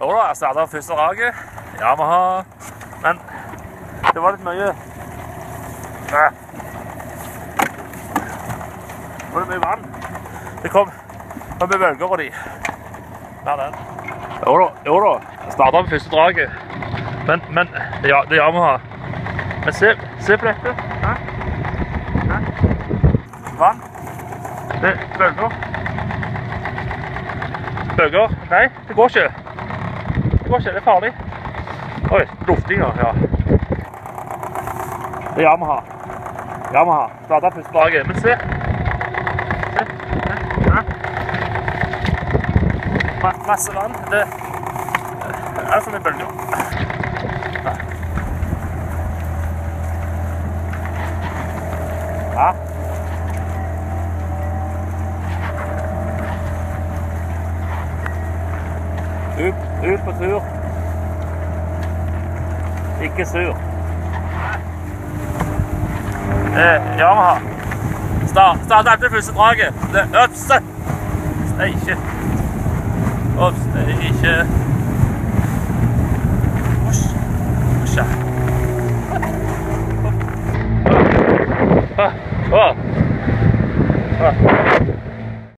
Jo da, jeg starta første draget. Yamaha. Men det var litt mye Nei. Det var litt mye vann. Det kom, det ble bølger på de. Ja, den. Jo da, jo da. Jeg starta med første draget. Men, men ja, det er Yamaha. Men se, se på dette. Hæ? Hæ? Vann. Det er bølger. Bølger. Nei, det går ikke. Går ikke, det farlig. Oi, luftinger, ja. Det er Yamaha. Yamaha. Starta første draget. Men se. Se. Hæ? Ma masse vann. Det er for mye bølger. Ja. Ut, ut på tur. Ikke sur. Eh, Yamaha. Start, start etter første draget. Det er Steike. Ops, det er ikke... Husj. Husj. Ah, ah. Ah.